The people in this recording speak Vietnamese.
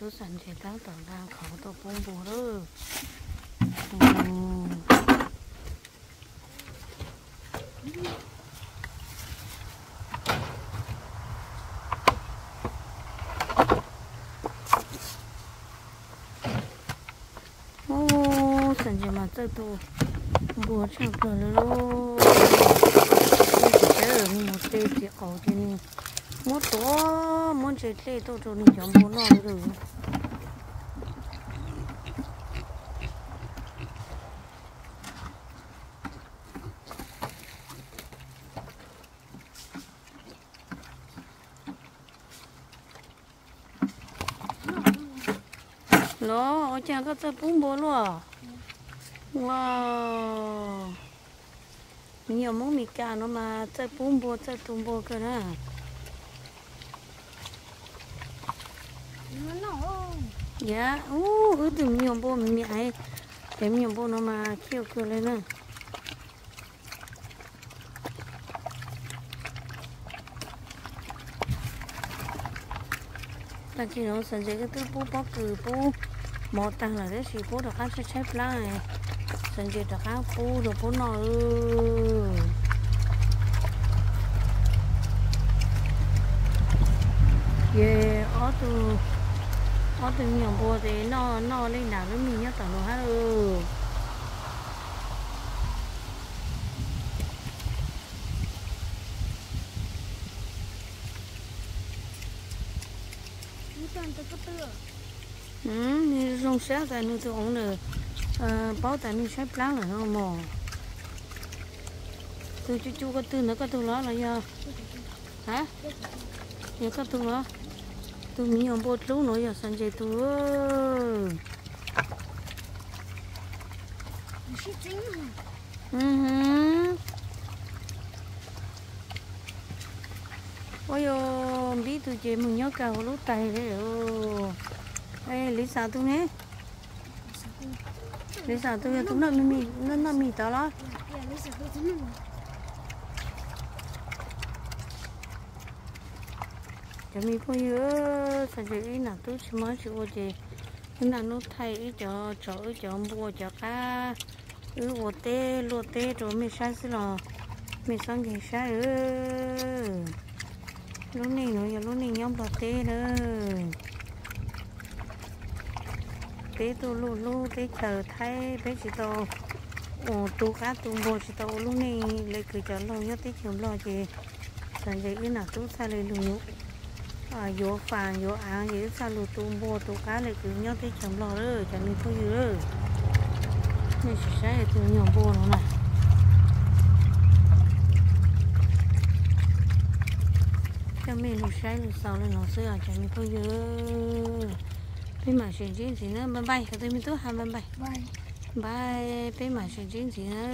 thu sản chế tăng tổng ra khó tổ bông bố đó ô sản chế mà tự tụ bố chẳng cửa lô cái ở một tê thì ổ thì một tổ muốn chơi tê tổ cho mình chọn bố nó được nó ở chẳng có tơ bún bò luôn wow nhiều món mì cá nó mà tơ bún bò tơ tôm bò cơ nè dạ ô ư từ nhiều bò mì ấy cái nhiều bò nó mà kêu kêu lên nè ta chỉ nó sẵn dễ cái thứ bố bó cử bố một tăng là cái gì bố được khác sẽ xếp lại sẵn dễ được khác bố được bố nó ừ yeah auto có từ nhiều bố thế, no no lên nào với mình nhá tao nó hát ừ. Ừ ni rong sáng tại nuôi tôi ổn được ờ, báo tại nuôi xếp lá là nó mò. Tôi chú chú có tư nữa, có tư nó là do hả? Nhớ có tư nó tôi mi ông bột lú nói giờ sang chơi tôi ừ. Ôi yo biết tôi chơi mừng nhớ cầu lú tay đấy. Rồi Ê, lý sao tôi nhé lý sao tôi tôi nó mi nó nó mi tao đó cho mi có nhớ sao chỉ ít nào tôi chỉ mới chịu gì nhưng là nó thay cho cho cho mua cho cá. Ư ô tê lô tê rồi mình sáng xí lò. Mình sáng gì sáng ư lúc này nữa, giờ lúc này nhóm lô tê nữa. Tê tôi lô lô tê chờ thấy bé chỉ tao ồ tu cá tu bò chỉ tao lúc này lấy cứ cho lô nhất tí chiều lò chị sáng giờ ít nào tôi xa lấy lu à vô phàn vô ăn gì xa lu tu bò tu cá lấy cứ nhất tí chiều lo đó cho nên thôi rồi nên chỉ sai tu nhỏ bò nó này. Cho mình lúc sai lúc sau lên nó sửa cho mình thôi rồi bé mà chuyện chuyện gì nữa? Bye bye. Cái tôi mình tốt hai bye bye. Bye. bé mà chuyện chuyện gì nữa